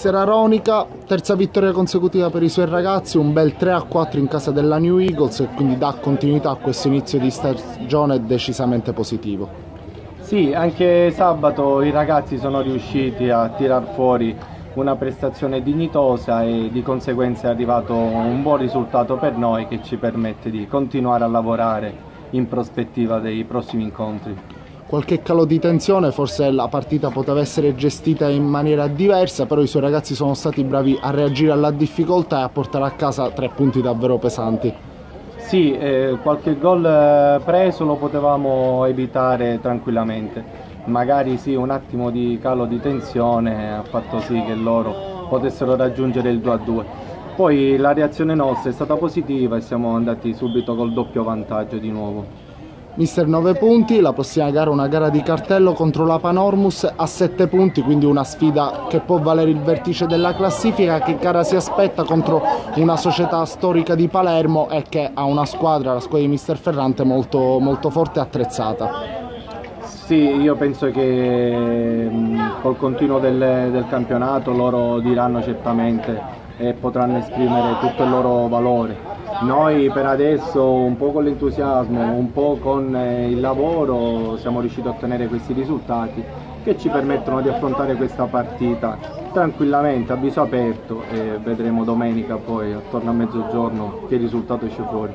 Sera Ronica, terza vittoria consecutiva per i suoi ragazzi, un bel 3-4 in casa della New Eagles e quindi dà continuità a questo inizio di stagione decisamente positivo. Sì, anche sabato i ragazzi sono riusciti a tirar fuori una prestazione dignitosa e di conseguenza è arrivato un buon risultato per noi che ci permette di continuare a lavorare in prospettiva dei prossimi incontri qualche calo di tensione, forse la partita poteva essere gestita in maniera diversa, però i suoi ragazzi sono stati bravi a reagire alla difficoltà e a portare a casa tre punti davvero pesanti. Sì, eh, qualche gol eh, preso lo potevamo evitare tranquillamente, magari sì, un attimo di calo di tensione ha fatto sì che loro potessero raggiungere il 2-2. Poi la reazione nostra è stata positiva e siamo andati subito col doppio vantaggio di nuovo. Mister 9 punti, la prossima gara una gara di cartello contro la Panormus a 7 punti, quindi una sfida che può valere il vertice della classifica. Che gara si aspetta contro una società storica di Palermo e che ha una squadra, la squadra di Mister Ferrante, molto, molto forte e attrezzata. Sì, io penso che col continuo del, del campionato loro diranno certamente e potranno esprimere tutto il loro valore noi per adesso un po' con l'entusiasmo, un po' con eh, il lavoro siamo riusciti a ottenere questi risultati che ci permettono di affrontare questa partita tranquillamente a viso aperto e vedremo domenica poi attorno a mezzogiorno che risultato esce fuori.